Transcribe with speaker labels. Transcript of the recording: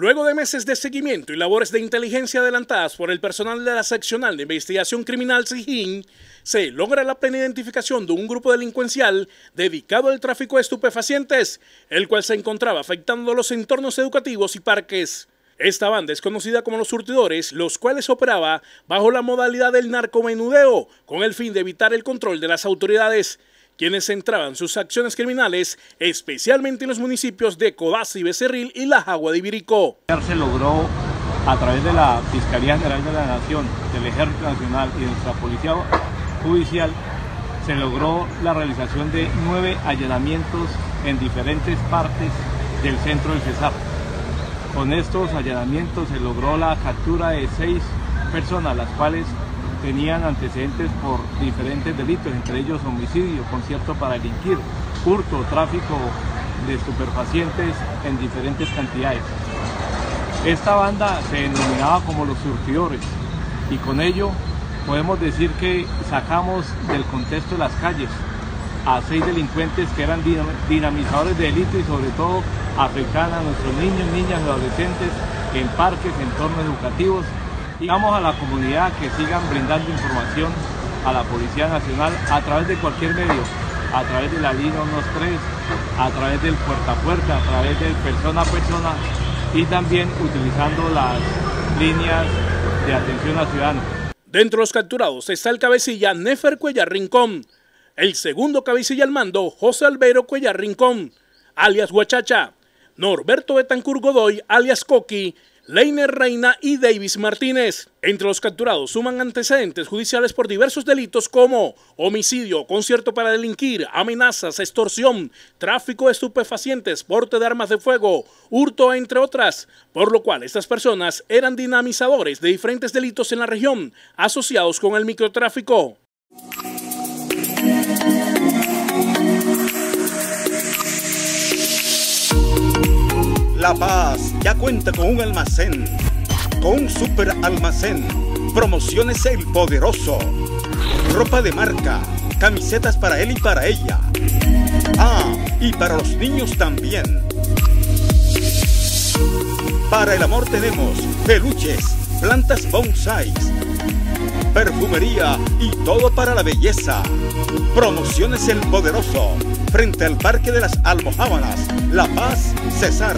Speaker 1: Luego de meses de seguimiento y labores de inteligencia adelantadas por el personal de la seccional de investigación criminal SIGIN, se logra la plena identificación de un grupo delincuencial dedicado al tráfico de estupefacientes, el cual se encontraba afectando los entornos educativos y parques. Esta banda es conocida como los surtidores, los cuales operaba bajo la modalidad del narcomenudeo, con el fin de evitar el control de las autoridades, quienes centraban sus acciones criminales especialmente en los municipios de Codazzi, Becerril y La Jagua de Ibirico.
Speaker 2: Se logró a través de la Fiscalía General de la Nación, del Ejército Nacional y de nuestra Policía Judicial, se logró la realización de nueve allanamientos en diferentes partes del centro del Cesar. Con estos allanamientos se logró la captura de seis personas, las cuales tenían antecedentes por diferentes delitos, entre ellos homicidio, concierto para delinquir, hurto, tráfico de estupefacientes en diferentes cantidades. Esta banda se denominaba como los surtidores y con ello podemos decir que sacamos del contexto de las calles a seis delincuentes que eran dinamizadores de delito y sobre todo afectaban a nuestros niños, niñas y adolescentes en parques, entornos educativos. Y vamos a la comunidad que sigan brindando información a la Policía Nacional a través de cualquier medio, a través de la línea 123, a través del puerta a puerta, a través del persona a persona y también utilizando las líneas de atención a ciudadanos.
Speaker 1: Dentro de los capturados está el cabecilla Nefer Cuellar Rincón, el segundo cabecilla al mando José Albero Cuellar Rincón, alias Huachacha, Norberto Betancur Godoy, alias Coqui, Leiner Reina y Davis Martínez. Entre los capturados suman antecedentes judiciales por diversos delitos como homicidio, concierto para delinquir, amenazas, extorsión, tráfico de estupefacientes, porte de armas de fuego, hurto, entre otras, por lo cual estas personas eran dinamizadores de diferentes delitos en la región asociados con el microtráfico.
Speaker 3: Paz ya cuenta con un almacén, con un super almacén. Promociones El Poderoso. Ropa de marca, camisetas para él y para ella. Ah, y para los niños también. Para el amor tenemos peluches, plantas bonsai, perfumería y todo para la belleza. Promociones El Poderoso, frente al Parque de las Almohábanas, La Paz, Cesar.